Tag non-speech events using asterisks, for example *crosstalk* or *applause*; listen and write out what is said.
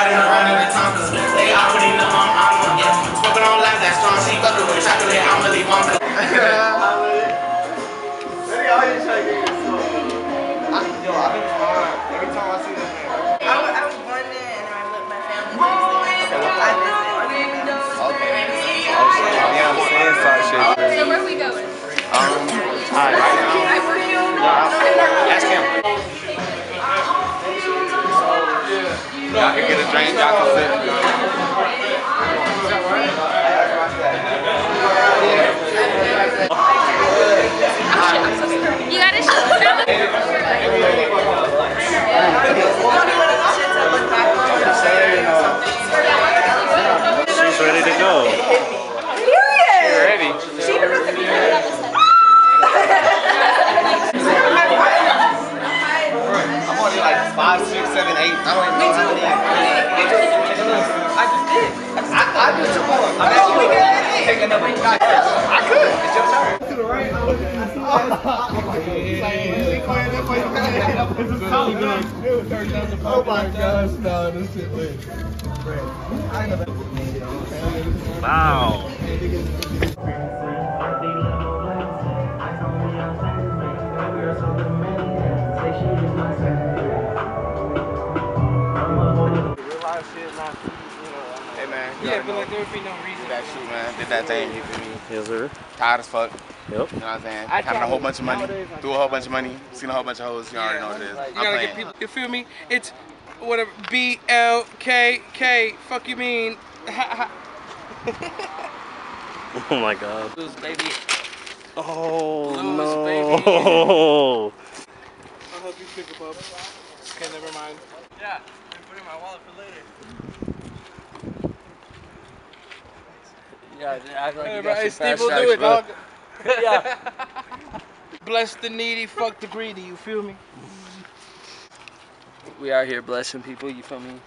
riding around in the Tonkas. They all putting the I'm on, yeah. Smoking on live, that strong, she fucking with chocolate, I'm really wonka. Yo, I've been fine. Every time I see this man. I was, I was born there and I lived my family lives there. So I visit. Yeah, I'm saying side shit. So where are we going? Um, alright, right now. Y'all can get drink, y'all can sit. Got a shit. She's ready to go. Like five, six, seven, eight. I don't even know how many. I just did. I, I just took one. I'm actually take another shot. I could. It's your turn. To the right. Oh my gosh, no, this shit lit. Wow. Hey man. Yeah, but like there would be no reason. That shit, man. Did that thing. You feel me? Yes, sir. Tired as fuck. Yep. You know what I'm saying? I Having a whole bunch of money. nowadays, Threw a whole bunch of money. Seen a whole bunch of hoes. You already know what it is. You I'm gotta playing. get people. You feel me? It's whatever. B L K K. Fuck you mean? *laughs* Oh my god. Lose, baby. Oh Lose, no. *laughs* I'll help you pick up. Okay, never mind. Yeah, I'm putting my wallet for later. Yeah, act like Hey, you bro, got hey, Steve will do it, dog. *laughs* yeah. *laughs* Bless the needy, fuck the greedy. You feel me? We out here blessing people, you feel me?